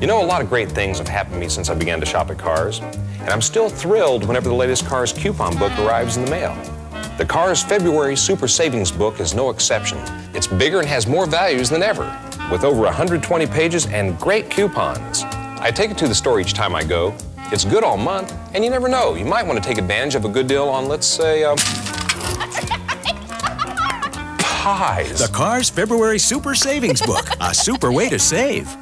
You know, a lot of great things have happened to me since I began to shop at Carr's, and I'm still thrilled whenever the latest Carr's coupon book arrives in the mail. The Carr's February Super Savings Book is no exception. It's bigger and has more values than ever, with over 120 pages and great coupons. I take it to the store each time I go. It's good all month, and you never know, you might want to take advantage of a good deal on, let's say, um, pies. The Carr's February Super Savings Book, a super way to save.